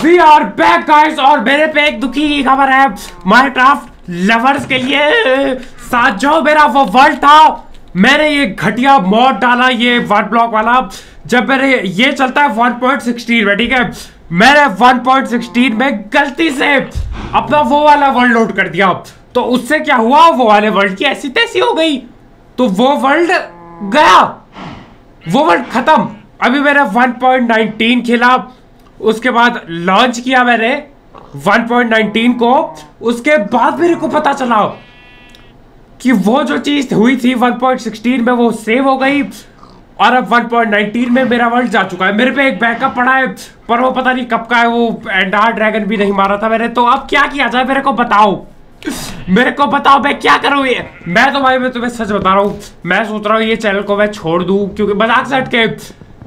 We are back guys और मेरे पे एक दुखी की खबर है। माइनक्राफ्ट लवर्स के लिए। साथ जो मेरा वो वर्ल्ड था, मैंने ये घटिया मॉड डाला, ये वन ब्लॉक वाला। जब मेरे ये चलता है 1.16 में ठीक है? मैंने 1.16 में गलती से अपना वो वाला वर्ल्ड लोड कर दिया। तो उससे क्या हुआ? वो वाले वर्ल्ड की ऐसी तैसी हो गई। तो वो वर्ल्ड गया। वो वर्ल्ड खत्म। अभी मैंने 1.19 खेला। उसके बाद लॉन्च किया मैंने 1.19 को। उसके बाद मेरे को पता चला कि वो जो चीज़ हुई थी 1.16 में वो सेव हो गई और अब 1.19 में मेरा वर्ल्ड जा चुका है। मेरे पे एक बैकअप पड़ा है, पर वो पता नहीं कब का है, वो एंडार ड्रैगन भी नहीं मारा था मैंने। तो अब क्या किया जाए, मेरे को बताओ। मेरे को बताओ, मैं क्या करूँ ये? मैं तो भाई, मैं तुम्हें सच बता रहा हूँ, मैं सोच रहा हूँ ये चैनल को मैं छोड़ दूँ, क्योंकि मज़ाक से हटके,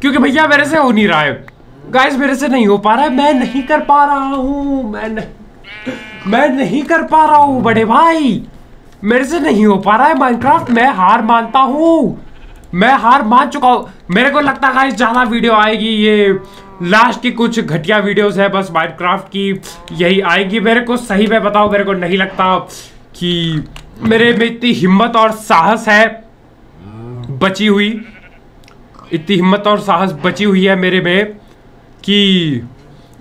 क्योंकि भैया मेरे से हो नहीं रहा है। गाइस मेरे से नहीं हो पा रहा है। मैं नहीं कर पा रहा हूँ। मैं नहीं मैं नहीं कर पा रहा हूँ, बड़े भाई। मेरे से नहीं हो पा रहा है माइनक्राफ्ट मैं हार मानता हूँ। मैं हार मान चुका हूँ। मेरे को लगता है ज़्यादा वीडियो आएगी। ये लास्ट की कुछ घटिया वीडियोस है, बस माइनक्राफ्ट की यही आएगी। मेरे को सही में बताओ मेरे को नहीं लगता कि मेरे में इतनी हिम्मत और साहस है बची हुई। इतनी हिम्मत और साहस बची हुई है मेरे में। कि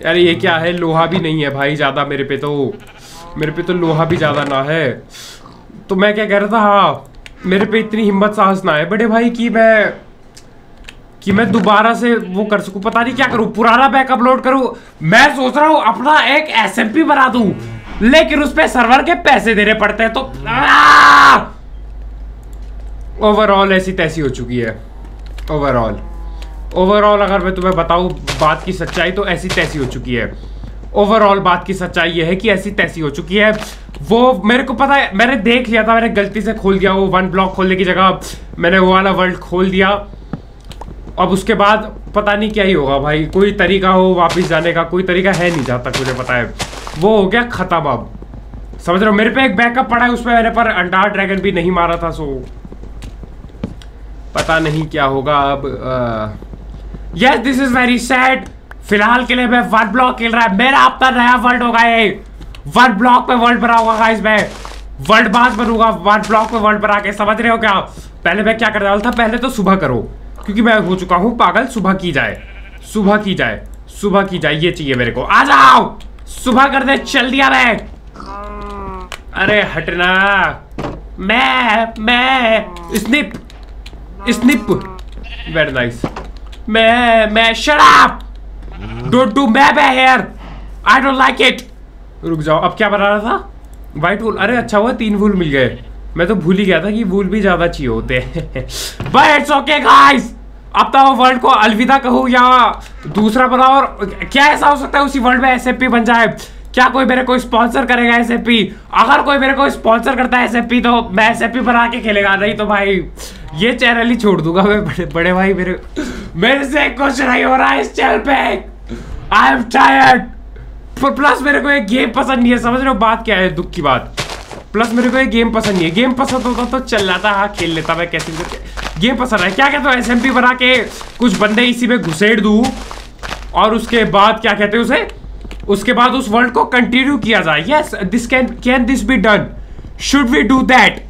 अरे ये क्या है? लोहा भी नहीं है भाई ज़्यादा मेरे पे तो। मेरे पे तो लोहा भी ज़्यादा ना है। तो मैं क्या कह रहा था हाँ मेरे पे इतनी हिम्मत साहस ना है बड़े भाई, कि मैं कि मैं दोबारा से वो कर सकूँ। पता नहीं क्या करूँ, पुराना बैक अपलोड करूँ। मैं सोच रहा हूँ अपना एक एसएमपी बना दूँ, लेकिन उस पर सर्वर के पैसे देने पड़ते हैं तो ओवरऑल ऐसी तैसी हो चुकी है। ओवरऑल ओवरऑल अगर मैं तुम्हें बताऊँ बात की सच्चाई तो ऐसी तैसी हो चुकी है। ओवरऑल बात की सच्चाई यह है कि ऐसी तैसी हो चुकी है। वो, मेरे को पता है, मैंने देख लिया था, मैंने गलती से खोल दिया वो वन ब्लॉक खोलने की जगह। मैंने वो वाला वर्ल्ड खोल दिया। अब उसके बाद पता नहीं क्या ही होगा भाई। कोई तरीका हो वापस जाने का, कोई तरीका है नहीं जहाँ तक मुझे पता है। वो हो गया खत्म अब। समझ रहे हो? मेरे पे एक बैकअप पड़ा है, उसमें मैंने पर अंडार ड्रैगन भी नहीं मारा था सो पता नहीं क्या होगा अब yes this is very sad फ़िलहाल के लिए मैं वन ब्लॉक खेल रहा है। मेरा आपका नया वर्ल्ड होगा ये। वन ब्लॉक पे वर्ल्ड बना होगा गाइस मैं। वर्ल्ड बास बनूँगा। वन ब्लॉक पे वर्ल्ड बना के। समझ रहे हो क्या? पहले मैं क्या करने वाला था? पहले तो सुबह करो। क्योंकि मैं हो चुका हूँ पागल। सुबह की जाए। सुबह की जाए। सुबह की जाए। ये चाहिए मेरे को। आ जाओ! सुबह कर दे। चल दिया मैं। अरे, हटना। मैं मैं। स्निप। स्निप। वेरी नाइस मैं मैं शराब डोंट डू मैं here I don't like it रुक जाओ, अब क्या बना रहा था? व्हाइट वूल अरे अच्छा हुआ, तीन वूल मिल गए। मैं तो भूल ही गया था कि वूल भी ज़्यादा चाहिए होते हैं। बट इट्स ओके गाइस अब तो वर्ल्ड को अलविदा कहूँ या दूसरा बनाओ और क्या ऐसा हो सकता है उसी वर्ल्ड में एस बन जाए? क्या कोई मेरे को स्पॉन्सर करेगा एस अगर कोई मेरे को स्पॉन्सर करता है एस तो मैं एस बना के खेलेगा, नहीं तो भाई। ये चैनल ही छोड़ दूँगा मैं, बड़े बड़े भाई मेरे। मेरे से कुछ नहीं हो रहा है इस चैनल पे। आई एम टायर्ड प्लस मेरे को एक गेम पसंद नहीं है, समझ रहे हो? बात क्या है? दुख की बात। प्लस मेरे को ये गेम पसंद नहीं है। गेम पसंद होता तो चल जाता हाँ खेल लेता मैं कैसे गेम पसंद है। क्या कहते हो एस एम पी बना के कुछ बंदे इसी में घुसेड़ दू? और उसके बाद क्या कहते हैं उसे? उसके बाद उस वर्ल्ड को कंटिन्यू किया जाए। Yes this can can this be done should we do that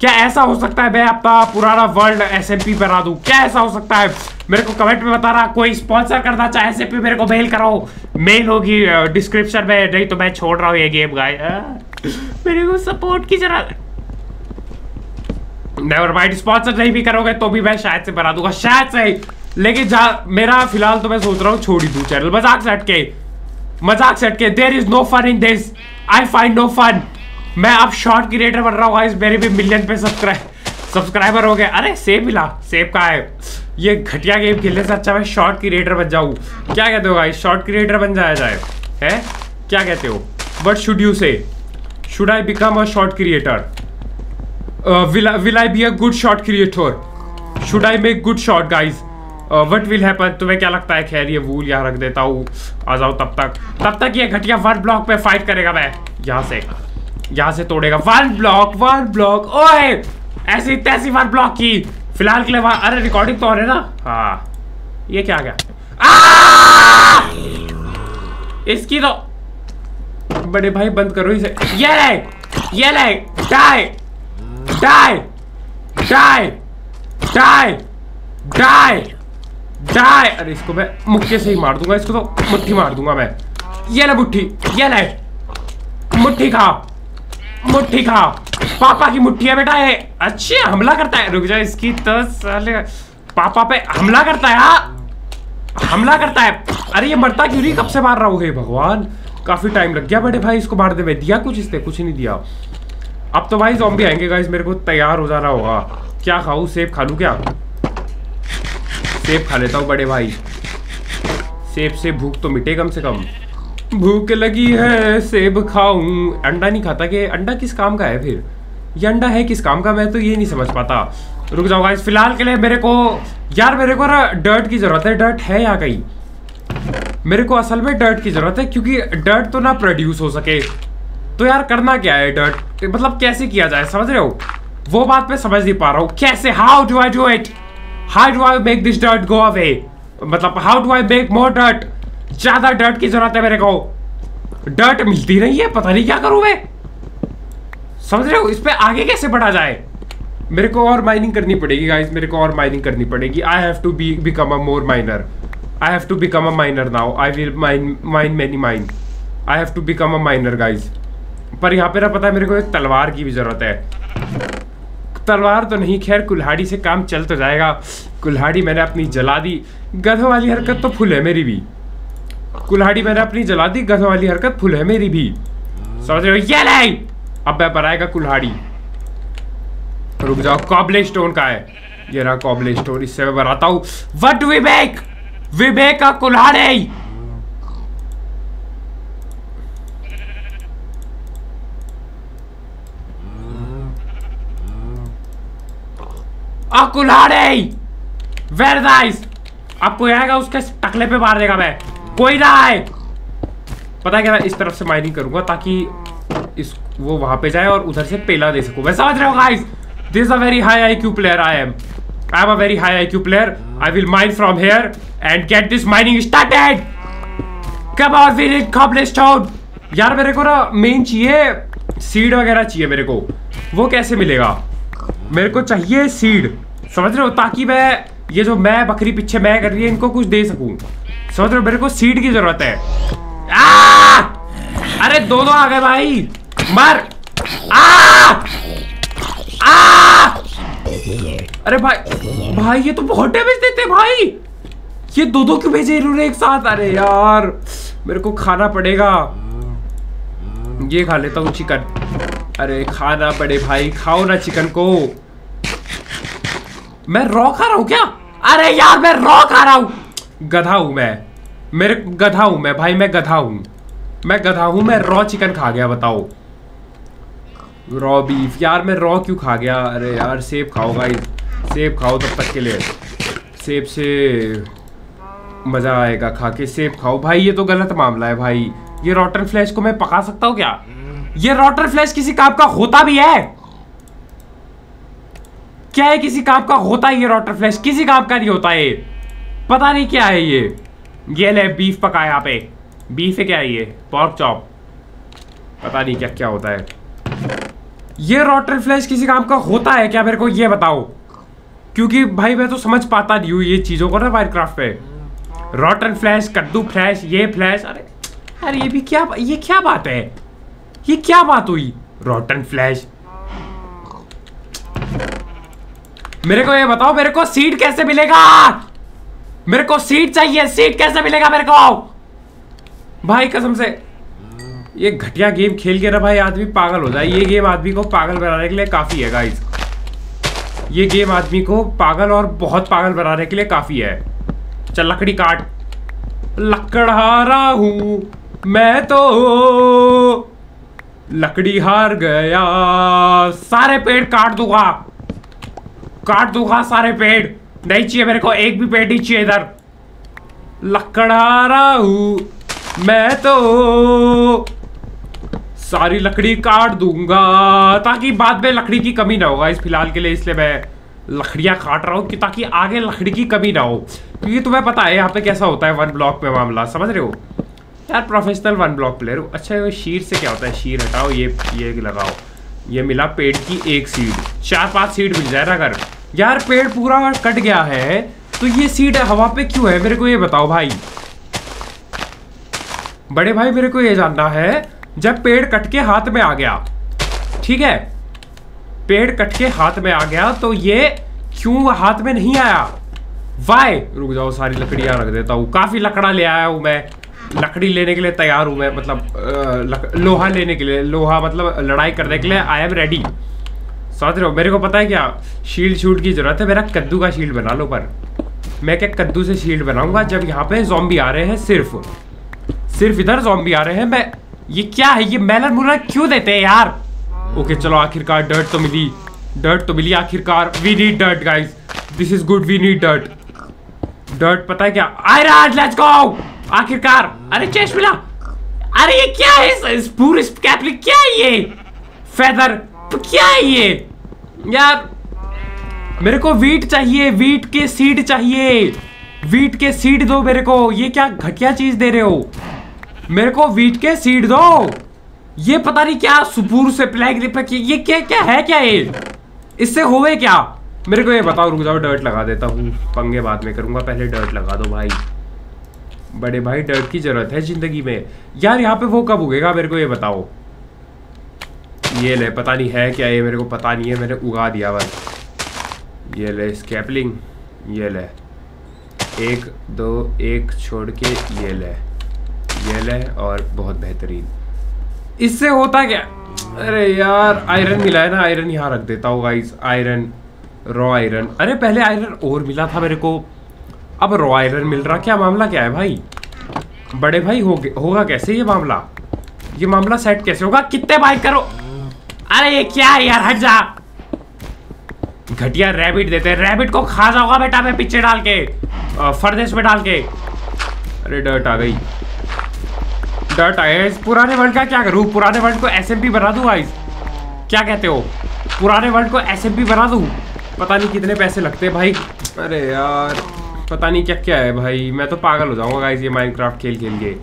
क्या ऐसा हो सकता है मैं अपना पुराना वर्ल्ड एस एम पी बना दूँ। क्या ऐसा हो सकता है? मेरे को कमेंट में बता रहा, कोई स्पॉन्सर करना चाहे एसएमपी मेरे को मेल करो मेल होगी डिस्क्रिप्शन में, नहीं तो मैं छोड़ रहा हूँ ये गेम गाय मेरे को सपोर्ट की जरा नेवर माइंड स्पॉन्सर नहीं भी करोगे तो भी मैं शायद से बना दूँगा, शायद से। लेकिन जा, मेरा फ़िलहाल तो मैं सोच रहा हूँ छोड़ ही दू, चैनल। मज़ाक से हटके। मज़ाक से हटके। There is no fun in this I find no fun मैं अब शॉर्ट क्रिएटर बन रहा हूँ मेरे भी मिलियन पे सब्सक्राइब सब्सक्राइबर हो गए। अरे सेब मिला। सेब का है? ये घटिया गेम खेलने से अच्छा मैं शॉर्ट क्रिएटर बन जाऊँ। क्या कहते हो भाई शॉर्ट क्रिएटर बन जाया जाए। है? क्या कहते हो? What should you say should I become a short creator will I be a good short creator should I make good short guys what will happen तुम्हें क्या लगता है? खैर, ये वूल यहाँ रख देता हूँ। आ जाओ तब तक। तब तक ये घटिया वन ब्लॉक पे फाइट करेगा मैं। यहाँ से। यहाँ से तोड़ेगा। वन ब्लॉक वन ब्लॉक ओए! ऐसी, तैसी वन ब्लॉक की। फ़िलहाल के लिए वहाँ अरे रिकॉर्डिंग तो हो रही ना? हाँ। ये क्या गया? इसकी तो बड़े भाई, बंद करो इसे। ये ले! ये ले! Die die die die die die अरे, इसको मैं मुक्के से ही मार दूँगा। इसको तो मुट्ठी मार दूँगा मैं। ये ले मुट्ठी ये ले। मुट्ठी खा। मुट्ठी खा पापा की मुट्ठी है बेटा, ये अच्छी हमला करता है। रुक जा इसकी तो साले, पापा पे हमला करता है हाँ। हमला करता है। अरे, ये मरता क्यों नहीं? कब से मार रहा हूँ? भगवान, काफ़ी टाइम लग गया बड़े भाई, इसको मार दे। मैं दिया कुछ इसने? कुछ नहीं दिया। अब तो भाई जॉम्बी आएँगे गाइस मेरे को तैयार हो जाना होगा। क्या खाऊं? सेब खा लूँ क्या? सेब खा लेता हूँ, बड़े भाई। सेब से भूख तो मिटे कम से कम। भूख लगी है, सेब खाऊं। अंडा नहीं खाता कि अंडा किस काम का है फिर? ये अंडा है किस काम का? मैं तो ये नहीं समझ पाता। रुक जाओ गाइस फ़िलहाल के लिए मेरे को, यार मेरे को ना डर्ट की ज़रूरत है। डर्ट है यहाँ कहीं। मेरे को असल में डर्ट की ज़रूरत है क्योंकि डर्ट तो ना प्रोड्यूस हो सके। तो यार करना क्या है डर्ट मतलब कैसे किया जाए? समझ रहे हो? वो बात मैं समझ नहीं पा रहा हूँ। कैसे? How do I do it how do I make this dirt go away मतलब how do I make more dirt ज़्यादा डर्ट की ज़रूरत है मेरे को। डर्ट मिलती नहीं है, पता नहीं क्या करूँ मैं। समझ रहे हो? इस पर आगे कैसे बढ़ा जाए? मेरे को और माइनिंग करनी पड़ेगी गाइस मेरे को और माइनिंग करनी पड़ेगी. I have to be become a more miner I have to become a miner now I will mine mine many mine I have to become a miner guys पर यहाँ पे ना पता है, मेरे को एक तलवार की भी ज़रूरत है। तलवार तो नहीं, खैर, कुल्हाड़ी से काम चल तो जाएगा। कुल्हाड़ी मैंने अपनी जला दी। गधों वाली हरकत तो फुल है मेरी भी। कुल्हाड़ी, मैंने अपनी जला दी गधों वाली हरकत फुल है मेरी भी। समझ रहे हो? ये नहीं अब मैं बनाएगा कुल्हाड़ी। रुक जाओ, कॉबले स्टोन का है। ये रहा कॉबले स्टोन, इससे मैं बनाता हूँ। वट विवेक? विवेक का कुल्हाड़ी! आ, कुल्हाड़ी! वेरी नाइस कोई आएगा उसके टकले पे मार देगा मैं। कोई ना आए। पता क्या इस तरफ़ से माइनिंग करूँगा ताकि इस, वो वहाँ पे जाए और उधर से पेला दे सकूँ। मैं समझ रहे हो guys this a very high IQ player I am I am a very high IQ player I will mine from here and get this mining started come on we need cobblestone यार, मेरे को ना main चाहिए seed वगैरह चाहिए मेरे को। वो कैसे मिलेगा? मेरे को चाहिए सीड समझ रहे हो? ताकि मैं, ये जो मैं बकरी पीछे मैं कर रही है, इनको कुछ दे सकूँ। समझ रहे मेरे को सीट की ज़रूरत है। आ! अरे, दो दो आ गए भाई। मर। आ! आ! अरे भाई भाई, ये तो बहुत डैमेज देते हैं भाई। ये दो दो क्यों भेजे इन्होंने एक साथ? अरे यार, मेरे को खाना पड़ेगा। ये खा लेता हूँ चिकन अरे, खाना पड़े भाई, खाओ ना चिकन को। मैं रॉ खा रहा हूँ क्या? अरे यार, मैं रॉ खा रहा हूँ। गधा हूँ मैं। मेरे गधा हूँ मैं, भाई मैं गधा हूँ। मैं गधा हूँ, मैं रॉ चिकन खा गया, बताओ। रॉ बीफ यार मैं रॉ क्यों खा गया? अरे यार, सेब खाओ भाई सेब खाओ तब तक के लिए। सेब से मज़ा आएगा खा के। सेब खाओ। भाई, ये तो गलत मामला है भाई। ये रॉटन फ्लैश को मैं पका सकता हूँ क्या? ये रॉटन फ्लैश किसी काम का होता भी है। क्या है किसी काम का होता है ये रॉटर फ्लैश किसी काम का नहीं होता है पता नहीं क्या है ये। ये ले बीफ पका यहाँ पे। बीफ है क्या ये? पॉर्क चॉप पता नहीं क्या क्या होता है। ये रॉटर फ्लैश किसी काम का होता है क्या? मेरे को ये बताओ। क्योंकि भाई, मैं तो समझ पाता नहीं हूँ ये चीज़ों को ना माइनक्राफ्ट पे। रॉटन फ्लैश कद्दू फ्लैश ये फ्लैश अरे अरे ये भी क्या ये क्या बात है? ये क्या बात हुई? रॉटन फ्लैश मेरे को ये बताओ, मेरे को सीट कैसे मिलेगा? मेरे को सीट चाहिए। सीट कैसे मिलेगा मेरे को? भाई, कसम से। ये घटिया गेम खेल के ना भाई, आदमी पागल हो जाए। ये गेम आदमी को पागल बनाने के लिए काफ़ी है गाइस ये गेम आदमी को पागल और बहुत पागल बनाने के लिए काफ़ी है। चल, लकड़ी काट। लकड़हारा हूँ मैं तो। लकड़ी हार गया। सारे पेड़ काट दूँगा। काट दूँगा सारे पेड़। नहीं चाहिए मेरे को, एक भी नहीं चाहिए इधर। लकड़ा रहा हूँ मैं तो। सारी लकड़ी काट दूँगा, ताकि बाद में लकड़ी की कमी ना होगा इस फ़िलहाल के लिए इसलिए मैं लकड़ियाँ काट रहा हूँ, कि ताकि आगे लकड़ी की कमी ना हो। क्योंकि तुम्हें पता है, यहाँ पे कैसा होता है वन ब्लॉक पे मामला, समझ रहे हो? यार प्रोफेशनल वन ब्लॉक प्लेयर अच्छा ये शीर से क्या होता है? शीर हटाओ, ये ये लगाओ। ये मिला पेड़ की एक सीड चार, पाँच सीड मिल जाए ना अगर यार पेड़ पूरा कट गया है तो ये सीट हवा पे क्यों है? मेरे को ये बताओ भाई। बड़े भाई, मेरे को ये जानना है, जब पेड़ कट के हाथ में आ गया, ठीक है? पेड़ कट के हाथ में आ गया तो ये क्यों हाथ में नहीं आया? वाई रुक जाओ, सारी लकड़ियाँ रख देता हूँ। काफ़ी लकड़ा ले आया हूँ मैं। लकड़ी लेने के लिए तैयार हूँ मैं मतलब लोहा लेने के लिए, लोहा मतलब लड़ाई करने के लिए आई एम रेडी समझ रहे, मेरे को पता है क्या? शील्ड शूट की ज़रूरत है, मेरा कद्दू का शील्ड बना लो पर। मैं क्या कद्दू से शील्ड बनाऊँगा? जब यहाँ पे जॉम्बी आ रहे हैं, सिर्फ़। सिर्फ़ इधर जॉम्बी आ रहे हैं, मैं ये क्या है? ये मेलन मुलर क्यों देते हैं यार? ओके चलो आखिरकार डर्ट तो मिली। डर्ट तो मिली आखिरकार। We need dirt guys this is good we need dirt dirt पता है क्या? आयरन लेट्स गो आखिरकार। अरे चेस्ट मिला। अरे ये क्या है? इस पूरे कैपलिक क्या है ये? फेदर तो क्या है ये? यार, मेरे को वीट चाहिए वीट के सीड चाहिए। वीट के सीड दो मेरे को। ये क्या घटिया चीज़ दे रहे हो? मेरे को वीट के सीड दो। ये पता नहीं क्या सुपूर से प्लैग ये क्या क्या है क्या ये? इससे होवे क्या? मेरे को ये बताओ, रुक जाओ डर्ट लगा देता हूँ। पंगे बाद में करूँगा, पहले डर्ट लगा दो भाई। बड़े भाई डर्ट की ज़रूरत है ज़िंदगी में। यार, यहाँ पे वो कब उगेगा, मेरे को ये बताओ। ये ले, पता नहीं है क्या ये मेरे को पता नहीं है, मैंने उगा दिया बस। ये ले स्कैपलिंग ये ले। एक, दो, एक छोड़ के ये ले। ये ले और बहुत बेहतरीन। इससे होता क्या? अरे यार आयरन मिला है ना आयरन यहाँ रख देता हूँ गाइस आयरन रॉ आयरन अरे पहले आयरन और मिला था मेरे को। अब रॉ आयरन मिल रहा, क्या मामला क्या है भाई? बड़े भाई हो होगा कैसे ये मामला? ये मामला सेट कैसे होगा? कितने बाइक करो? अरे ये क्या है यार? हट जा। घटिया रैबिट देते हैं। रैबिट को खा जाओगा बेटा मैं पीछे डाल के। फर्देश में डाल के। अरे डर्ट आ गई। डर्ट आ गया पुराने वर्ल्ड का, क्या करूँ? पुराने वर्ल्ड को एसएमपी बना दूँ गाइस क्या कहते हो? पुराने वर्ल्ड को एस बना दूँ? पता नहीं कितने पैसे लगते भाई। अरे यार, पता नहीं क्या क्या है भाई। मैं तो पागल हो जाऊँगा गाइस ये माइनक्राफ्ट खेल खेल के।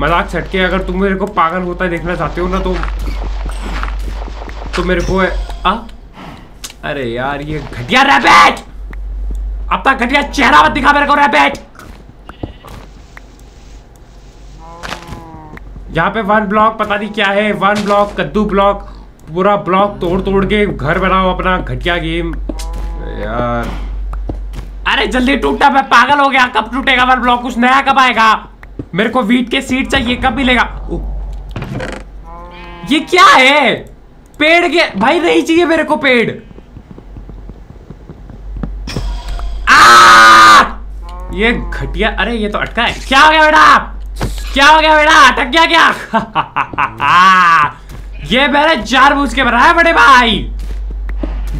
मज़ाक छट के अगर तुम मेरे को पागल होता देखना चाहते हो ना तो तो मेरे को आ? अरे यार, ये घटिया रैबिट तक घटिया चेहरा मत दिखा मेरे को रैबिट यहाँ पे वन ब्लॉक पता नहीं क्या है वन ब्लॉक कद्दू ब्लॉक पूरा ब्लॉक तोड़ तोड़ के घर बनाओ अपना घटिया गेम यार। अरे जल्दी टूटा मैं पागल हो गया, कब टूटेगा वन ब्लॉक कुछ नया कब आएगा? मेरे को वीट के सीट चाहिए, कब मिलेगा? ये क्या है? पेड़ के, भाई नहीं चाहिए मेरे को पेड़। ये घटिया, अरे ये तो अटका है। क्या हो गया बेटा? क्या हो गया बेटा? अटक गया क्या? ये मैंने चार बूझ के बनाया बड़े भाई।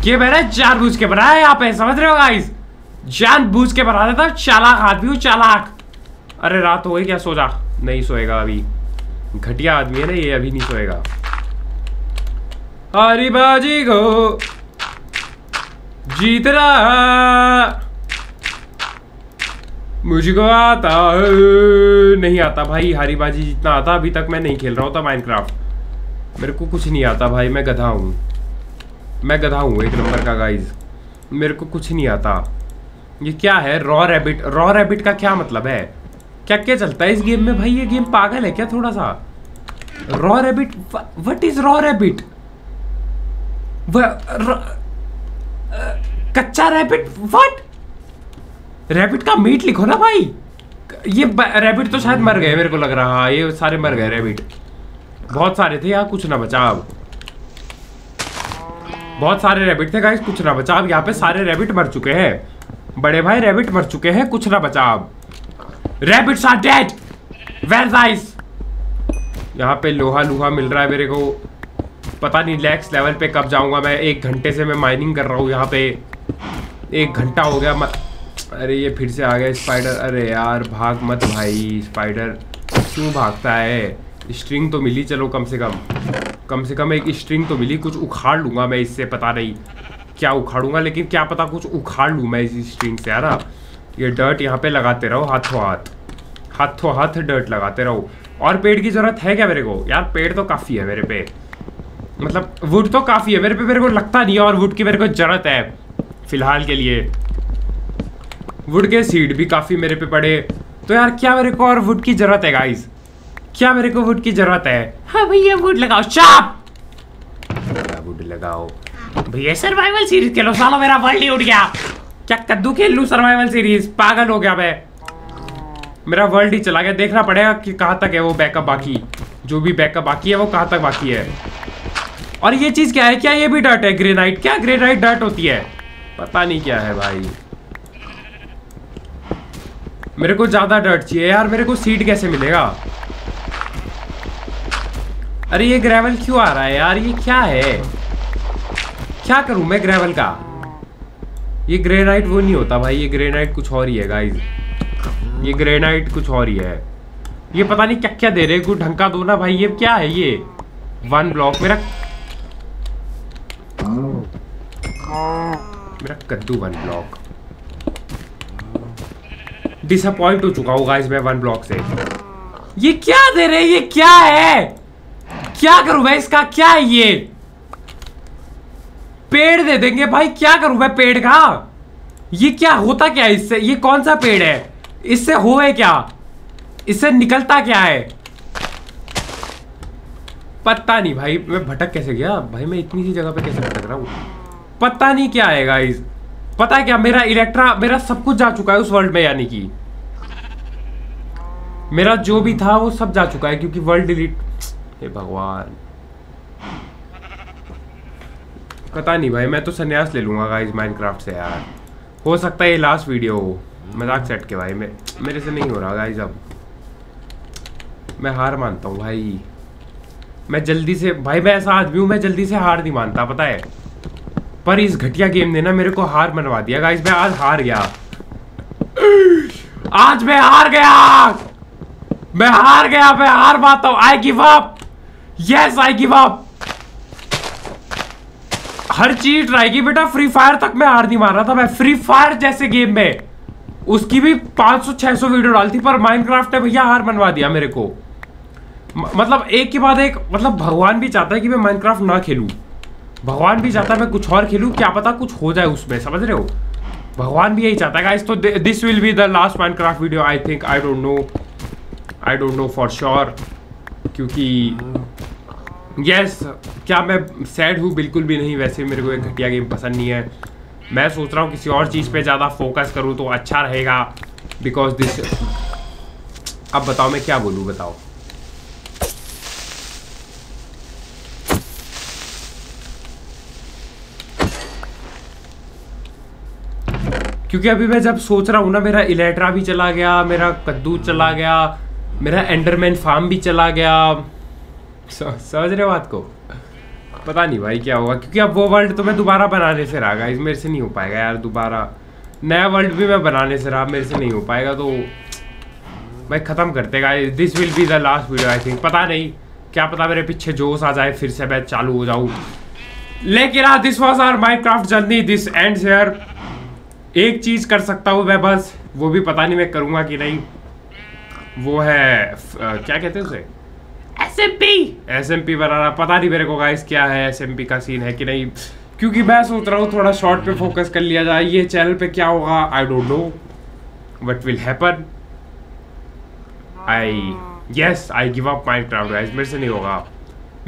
ये मैंने चार बूझ के बनाया यहाँ पे, समझ रहे हो गाइस जान बूझ के बना देता चालाक आदमी हूँ, चालाक। अरे रात हो गई क्या? सो नहीं सोएगा अभी। घटिया आदमी है ना ये, अभी नहीं सोएगा। हरी बाजी को जीत रहा। मुझको आता नहीं आता भाई हारी बाजी जितना आता, अभी तक मैं नहीं खेल रहा होता माइनक्राफ्ट मेरे को कुछ नहीं आता भाई, मैं गधा हूँ। मैं गधा हूँ एक नंबर का गाइज़ मेरे को कुछ नहीं आता। ये क्या है? रॉ रैबिट रॉ रैबिट का क्या मतलब है? क्या क्या चलता है इस गेम में भाई? ये गेम पागल है क्या थोड़ा सा? Raw rabbit what is raw rabbit कच्चा रैबिट व्हाट रैबिट का मीट लिखो ना भाई। ये रैबिट तो शायद मर गए, मेरे को लग रहा है। ये सारे मर गए रैबिट बहुत सारे थे यहाँ कुछ ना बचा अब। बहुत सारे रैबिट थे गाइस कुछ ना बचा अब। यहाँ पे सारे रैबिट मर चुके हैं। बड़े भाई रैबिट मर चुके हैं, कुछ ना बचा अब। रैबिट्स आर डेड वेर यहाँ पे लोहा लोहा मिल रहा है मेरे को। पता नहीं लैक्स लेवल पे कब जाऊँगा मैं। एक घंटे से मैं माइनिंग कर रहा हूँ यहाँ पे। एक घंटा हो गया म... अरे ये फिर से आ गया स्पाइडर अरे यार, भाग मत भाई स्पाइडर क्यों भागता है? स्ट्रिंग तो मिली, चलो कम से कम। कम से कम एक स्ट्रिंग तो मिली, कुछ उखाड़ लूँगा मैं इससे, पता नहीं क्या उखाड़ूँगा, लेकिन क्या पता कुछ उखाड़ लूँ मैं इस स्ट्रिंग से यार ये डर्ट यहाँ पे लगाते रहो, हाथों हाथ। हाथों हाथ डर्ट लगाते रहो। और पेड़ की ज़रूरत है क्या मेरे को? यार, पेड़ तो काफ़ी है मेरे पे। मतलब वुड तो काफ़ी है मेरे पे मेरे को लगता नहीं है और वुड की मेरे को ज़रूरत है फ़िलहाल के लिए। वुड के सीड भी काफ़ी मेरे पे पड़े। तो यार क्या मेरे को और वुड की ज़रूरत है गाइस क्या मेरे को वुड की ज़रूरत है? हाँ भैया वुड लगाओ। चाप वुड लगाओ। भैया सर्वाइवल सीरीज़ खेलो। सालो मेरा वर्ल्ड ही उड़ गया। क्या कद्दू खेल लू सर्वाइवल सीरीज़ पागल हो गया मैं। मेरा वर्ल्ड ही चला गया। देखना पड़ेगा कि कहाँ तक है वो बैकअप बाकी। जो भी बैकअप बाकी है वो कहाँ तक बाकी है। और ये चीज़ क्या है? क्या ये भी डर्ट है? ग्रेनाइट क्या ग्रेनाइट डर्ट होती है? पता नहीं क्या है भाई। मेरे को ज़्यादा डर्ट चाहिए। यार, मेरे को सीट कैसे मिलेगा? अरे, ये ग्रेवल क्यों आ रहा है यार? ये क्या है? क्या करूँ मैं ग्रेवल का? ये ग्रेनाइट वो नहीं होता भाई। ये ग्रेनाइट कुछ और ही है गाइज़ ये ग्रेनाइट कुछ और ही है। ये पता नहीं क्या क्या दे रहे कुछ ढंग का दो ना भाई। ये क्या है ये? वन ब्लॉक मेरा मेरा कद्दू वन ब्लॉक। डिसअपॉइंट हो चुका हूँ गाइस मैं वन ब्लॉक से। ये क्या दे रहे ये क्या है? क्या करूँ मैं इसका? क्या है ये? पेड़ दे देंगे भाई, क्या करूँ मैं पेड़ का? ये क्या होता क्या है इससे? ये कौन सा पेड़ है? इससे हो है क्या? इससे निकलता क्या है? पता नहीं भाई, मैं भटक कैसे गया? भाई मैं इतनी सी जगह पे कैसे भटक रहा हूँ? पता नहीं क्या है गाइस पता है क्या? मेरा इलेक्ट्रा मेरा सब कुछ जा चुका है उस वर्ल्ड में यानी कि। मेरा जो भी था, वो सब जा चुका है क्योंकि वर्ल्ड डिलीट हे भगवान. पता नहीं भाई, मैं तो संन्यास ले लूँगा गाइस माइनक्राफ्ट से यार. हो सकता है ये लास्ट वीडियो हो. मज़ाक सेट के भाई, मैं मेरे से नहीं हो रहा गाइस अब. मैं हार मानता हूँ भाई. मैं जल्दी से भाई, मैं ऐसा आदमी हूँ, मैं जल्दी से हार नहीं मानता, पता है? पर इस घटिया गेम ने ना मेरे को हार मनवा दिया। गाइस मैं आज हार गया। आज मैं हार गया। मैं हार गया, मैं हार पाता हूँ। I give up yes I give up हर चीज़ ट्राई की। बेटा फ्री फायर तक मैं हार नहीं मार रहा था। मैं फ्री फायर जैसे गेम में उसकी भी 500-600 वीडियो डालती पर माइनक्राफ्ट ने भैया हार मनवा दिया मेरे को। मतलब एक के बाद एक मतलब भगवान भी चाहता है कि मैं माइनक्राफ्ट ना खेलूं। भगवान भी चाहता है मैं कुछ और खेलूं क्या पता कुछ हो जाए उसमें समझ रहे हो? भगवान भी यही चाहता है। गाइस तो this will be the last Minecraft video I think I don't know I don't know for sure क्योंकि यस yes, क्या मैं सैड हूँ? बिल्कुल भी नहीं वैसे मेरे को एक घटिया गेम पसंद नहीं है। मैं सोच रहा हूँ किसी और चीज़ पे ज़्यादा फोकस करूँ तो अच्छा रहेगा बिकॉज़ दिस अब बताओ मैं क्या बोलूँ बताओ। क्योंकि अभी मैं जब सोच रहा हूँ ना, मेरा इलेट्रा भी चला गया, मेरा कद्दू चला गया, मेरा एंडरमैन फार्म भी चला गया। समझ रहे हो बात को? पता नहीं भाई क्या होगा, क्योंकि अब वो वर्ल्ड तो मैं दोबारा बनाने से रहा गाइस मेरे से नहीं हो पाएगा यार दोबारा। नया वर्ल्ड भी मैं बनाने से रहा मेरे से नहीं हो पाएगा तो भाई ख़त्म करते guys this will be the last video I think पता नहीं, क्या पता मेरे पीछे जोश आ जाए, फिर से मैं चालू हो जाऊँ। लेकिन this was our Minecraft journey this end here एक चीज़ कर सकता हूँ मैं बस वो भी पता नहीं मैं करूँगा कि नहीं। वो है फ- अ, क्या कहते हैं उसे? S M P S M P बनाना पता नहीं मेरे को गाइस क्या है एस एम पी का सीन है कि नहीं। क्योंकि मैं सोच रहा हूँ थोड़ा शॉर्ट पे फोकस कर लिया जाए ये चैनल पे क्या होगा I don't know what will happen I yes I give up Minecraft guys मेरे से नहीं होगा।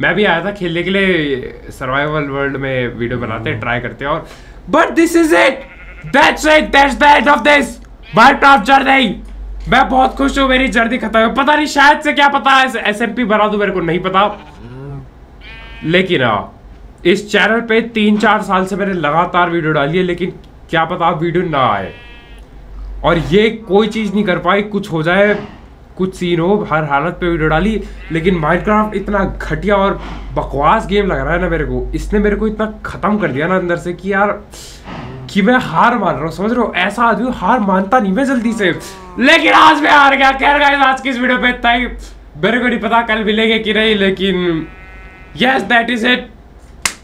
मैं भी आया था खेलने के लिए सर्वाइवल वर्ल्ड में वीडियो बनाते ट्राई करते और but this is it that's it that's the end of this Minecraft journey मैं बहुत खुश हूँ, मेरी जर्नी खत्म है। पता नहीं, शायद से क्या पता है एस एम पी बना दूँ, मेरे को नहीं पता। लेकिन हाँ इस चैनल पे तीन चार साल से मैंने लगातार वीडियो डाली है, लेकिन क्या पता वीडियो ना आए। और ये कोई चीज़ नहीं कर पाई, कुछ हो जाए, कुछ सीन हो, हर हालत पे वीडियो डाली। लेकिन माइनक्राफ्ट इतना घटिया और बकवास गेम लग रहा है ना मेरे को, इसने मेरे को इतना ख़त्म कर दिया ना अंदर से कि यार कि मैं हार मान रहा हूँ समझ रहे हो? ऐसा आदमी हूँ, हार मानता नहीं मैं जल्दी से। लेकिन आज मैं हार गया। खैर गाइस आज की इस वीडियो पे इतना ही। मेरे को नहीं पता कल मिलेंगे कि नहीं लेकिन yes that is it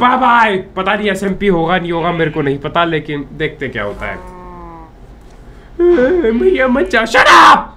bye bye पता नहीं एसएमपी होगा नहीं होगा मेरे को नहीं पता लेकिन देखते क्या होता है। भैया मचा शट अप